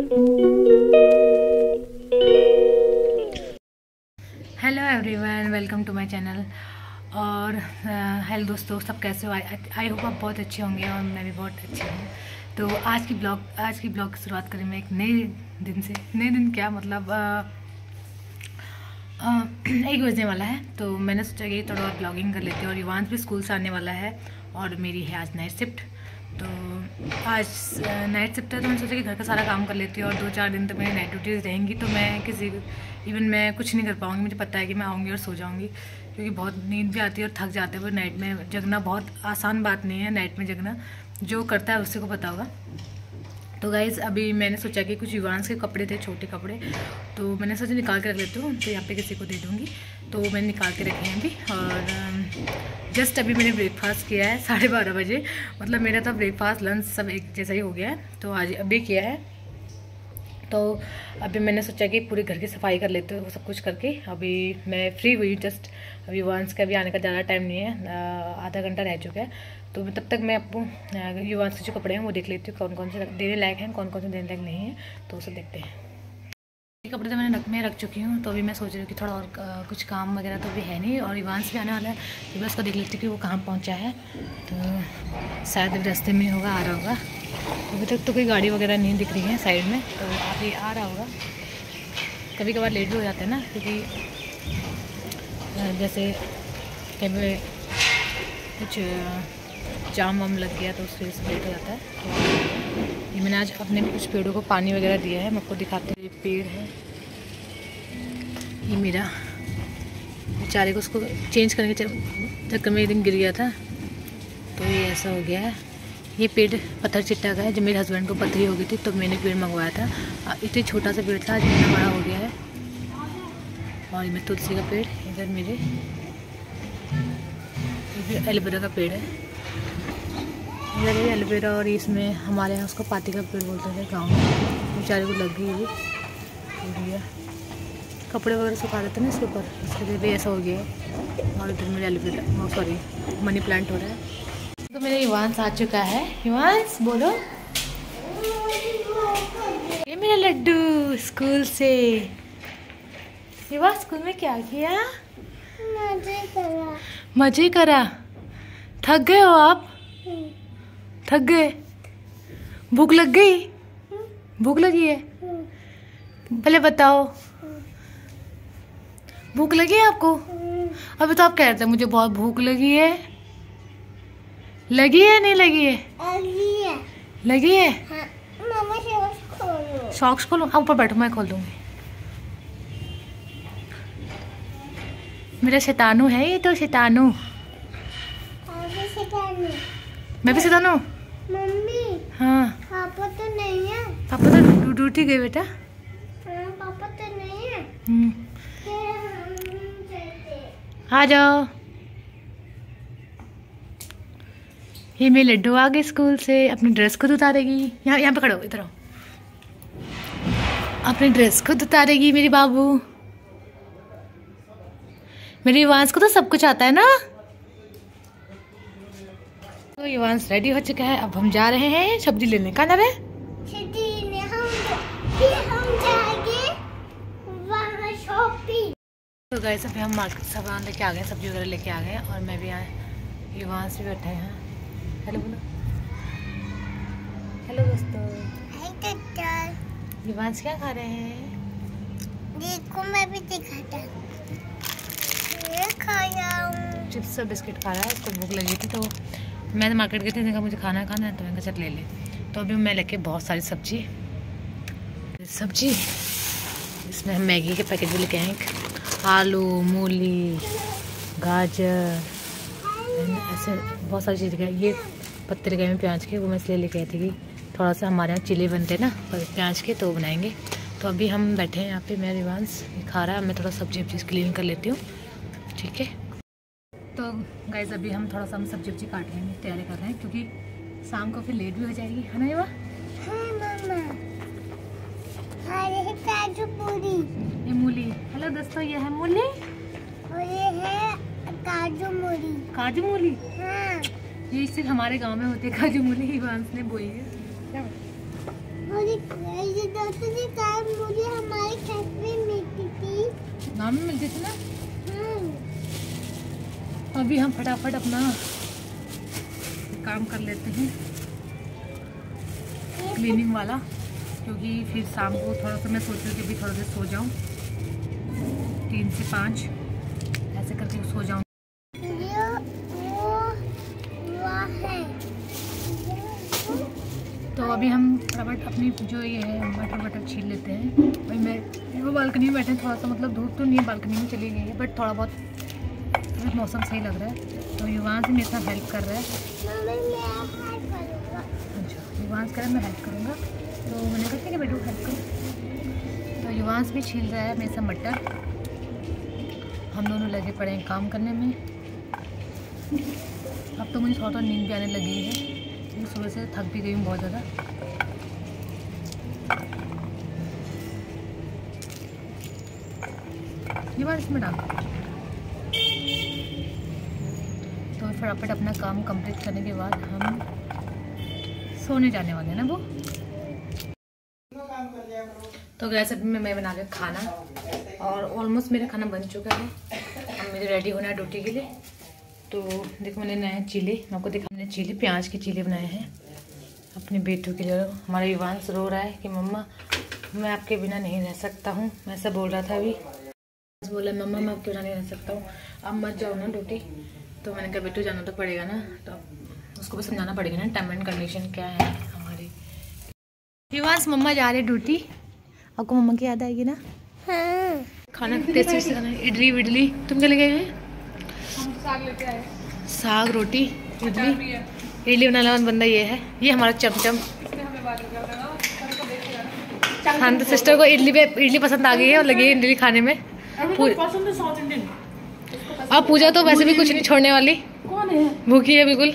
Hello everyone welcome to my channel और hello दोस्तों, सब कैसे हो? आई होप आप बहुत अच्छे होंगे और मैं भी बहुत अच्छी हूँ। तो आज की ब्लॉग आज की ब्लॉग की शुरुआत करें मैं एक नए दिन से। नए दिन क्या मतलब एक बजने वाला है तो मैंने सोचा कि थोड़ा और ब्लॉगिंग कर लेती हूँ और युवान भी स्कूल से आने वाला है। और मेरी है आज नाइट शिफ्ट तो आज नाइट शिफ्ट है तो मैंने सोचा कि घर का सारा काम कर लेती हूँ और दो चार दिन तक मेरी नाइट ड्यूटीज़ रहेंगी तो मैं किसी इवन मैं कुछ नहीं कर पाऊँगी। मुझे पता है कि मैं आऊँगी और सो जाऊँगी, क्योंकि बहुत नींद भी आती है और थक जाते हैं पर नाइट में जगना बहुत आसान बात नहीं है नाइट में जगना। जो करता है उससे को पता होगा। तो गाइज़ अभी मैंने सोचा कि कुछ युवांस के कपड़े थे, छोटे कपड़े तो मैंने सोचा निकाल के रख लेती हूँ तो यहाँ पे किसी को दे दूँगी। तो मैंने निकाल के रखे हैं अभी, और जस्ट अभी मैंने ब्रेकफास्ट किया है, साढ़े बारह बजे। मतलब मेरा तो ब्रेकफास्ट लंच सब एक जैसा ही हो गया है। तो आज अभी किया है। तो अभी मैंने सोचा कि पूरे घर की सफ़ाई कर लेते हो सब कुछ करके। अभी मैं फ्री हुई जस्ट अभी वंस का भी आने का ज़्यादा टाइम नहीं है आधा घंटा रह चुका है। तो तब तक मैं आपको युवांश के जो कपड़े हैं वो देख लेती हूँ कौन कौन से देने लायक हैं कौन कौन से देने लायक नहीं हैं। तो उसे देखते हैं। कपड़े तो मैंने रख, में रख चुकी हूँ तो अभी मैं सोच रही हूँ कि थोड़ा और कुछ काम वगैरह तो अभी है नहीं और इवांस भी आने वाला है तो बस उसको देख लेती हूँ कि वो कहाँ पहुँचा है। तो शायद अभी रास्ते में होगा, आ रहा होगा। अभी तक तो कोई गाड़ी वगैरह नहीं दिख रही है साइड में तो अभी आ रहा होगा। कभी कभार लेट भी हो जाते हैं ना, क्योंकि जैसे कभी कुछ जाम वाम लग गया तो उससे लेट हो जाता है। तो ये मैंने आज अपने कुछ पेड़ों को पानी वगैरह दिया है, मैं आपको दिखाते हैं। पेड़ है। ये मेरा बेचारे को उसको चेंज करने के चक्कर में एक दिन गिर गया था। तो ये ऐसा हो गया है। ये पेड़ पत्थर चिट्टा का है। जब मेरे हस्बैंड को पथरी हो गई थी तो मैंने पेड़ मंगवाया था। इतने छोटा सा पेड़ था, आज इतना बड़ा हो गया है। और ये तुलसी का पेड़, इधर मेरे एलोवेरा का पेड़ है। ये एलोवेरा और इसमें हमारे यहाँ उसको पाती का पेड़ बोलते थे गाँव में। बेचारे को लग गई है कपड़े वगैरह सुखा देते ना इसके ऊपर। इसके लिए भी ऐसा हो गया। और इधर मेरे एलोवेरा सॉरी मनी प्लांट हो रहा है। तो मेरा युवांश आ चुका है। युवांश बोलो। ये मेरा लड्डू स्कूल से। युवा स्कूल में क्या किया? मज़े करा। मज़े करा। थक गए हो आप? थक गए। भूख लग गई? भूख लगी है? पहले बताओ। भूख लगी है आपको? अभी तो आप कह रहे थे मुझे बहुत भूख लगी है। लगी है नहीं लगी है? लगी है। लगी है? हाँ, सॉक्स खोलो। खोलो? ऊपर बैठो मैं खोल दूँगी। मेरा शैतानू है ये तो शैतानू। मैं भी शैतानू? मम्मी हाँ। पापा तो नहीं है। पापा तो ड्यूटी गए बेटा। हाँ, पापा तो नहीं है। हम्म, आ जाओ। ये मेरे लड्डू आ गए स्कूल से। अपनी ड्रेस खुद उतारेगी। यहाँ यहाँ पे खड़ो इधर आओ। अपनी ड्रेस खुद उतारेगी मेरी बाबू। मेरी युवांश को तो सब कुछ आता है ना। तो युवांश रेडी हो चुका है। अब हम जा रहे हैं सब्ज़ी लेने। का ना रे सिटी में हम फिर हम जाएँगे वहाँ शॉपिंग तो गए सब हम मार्केट सामान लेके आ गए सब्ज़ी वगैरह लेके आ गए और मैं भी आए युवांश भी बैठे हैं। हेलो बोलो। हेलो दोस्तों। युवांश क्या खा रहे हैं? देखो मैं भी दिखाता ये खाया हूँ। चिप्स और बिस्किट खा रहा है उसको भूख लगी थी तो मैं तो मार्केट गई थी देखा मुझे खाना खाना है। तो मैंने कहा, चल ले ले। तो अभी मैं लेके बहुत सारी सब्ज़ी सब्ज़ी, इसमें हम मैगी के पैकेट भी लेके आए आलू, मूली, गाजर ऐसे बहुत सारी चीज़ लगाई ये पत्ते लगाए हैं प्याज के, वो मैं इसलिए लेके आई थी कि थोड़ा सा हमारे यहाँ चिली बनते हैं ना प्याज के तो बनाएँगे। तो अभी हम बैठे हैं यहाँ पे मेरा रिवांस खा रहा है। मैं थोड़ा सब्ज़ी वब्जी क्लीन कर लेती हूँ। ठीक है? तो गाइज़ अभी हम थोड़ा सा हम सब्ज़ी वब्जी काट रहे हैं तैयारी कर रहे हैं क्योंकि शाम को फिर लेट भी हो जाएगी। है ना युवा? हाँ काजू पूरी। ये मूली। हेलो दोस्तों ये है मूली। और ये है काजू मूरी काजू मूली? हाँ। ये सिर्फ़ हमारे गाँव में होती है काजू मूली हिवांश ने बोई है। एक- ये दोस्तों जी कार हमारे घर में मिलती थी। नाम में मिलती थी ना? हाँ अभी हम फटाफट अपना काम कर लेते हैं। क्लीनिंग वाला क्योंकि फिर शाम को थोड़ा सा मैं सोच रही कि अभी थोड़ा देर सो जाऊँ। तीन से पाँच ऐसे करके सो जाऊँ। है। तो अभी हम फटाफट अपनी जो ये है मटर वटर छील लेते हैं। भाई मैं वो बालकनी में बैठे हैं, थोड़ा सा मतलब धूप तो नहीं है बालकनी में चली गई है बट थोड़ा बहुत अभी मौसम सही लग रहा है। तो युवान से मेरे साथ हेल्प कर रहा है। मैं अच्छा युवांश कह रहा मैं हेल्प करूँगा। तो मैंने कहा, ठीक है बेटू हेल्प करो। तो युवांश भी छील रहा है मेरे साथ मटर। हम दोनों लगे पड़े हैं काम करने में। अब तो मुझे थोड़ा थोड़ा नींद भी आने लगी है। क्योंकि सुबह से थक भी गई हूँ बहुत ज़्यादा। युवांश इसमें डाल। तो फटाफट अपना काम कंप्लीट करने के बाद हम सोने जाने वाले हैं ना वो तो गैस अभी मैं मैं बना हूँ खाना और ऑलमोस्ट मेरा खाना बन चुका है। अब मुझे रेडी होना है ड्यूटी के लिए। तो देखो, मैंने नया चिली, मैं आपको देखा मैंने चिली, प्याज की चिली बनाए हैं। अपने बेटों के लिए। हमारा युवांश रो रहा है कि मम्मा, मैं आपके बिना नहीं रह सकता हूँ। मैं ऐसा बोल रहा था अभी। बोला, मम्मा, मैं आपके बिना नहीं रह सकता हूँ। अब मत जाओ ना ड्यूटी तो मैंने कहा बेटू जाना तो पड़ेगा ना। तो उसको भी समझाना पड़ेगा ना टर्म एंड कंडीशन क्या है हमारी। युवांश मम्मा जा रहे ड्यूटी आपको मम्मा की याद आएगी ना? हाँ। खाना टेस्टी से खाना इडली विडली। तुम क्या लेके गए? साग लेके आए साग रोटी। इडली। इडली बनाने वाला बंदा ये है। ये हमारा चमचम। हाँ तो सिस्टर को इडली पे इडली पसंद आ गई है और लगी है इडली खाने में। पसंद है साउथ इंडियन। अब पूजा तो वैसे भी कुछ नहीं छोड़ने वाली? कौन है? भूखी है बिल्कुल।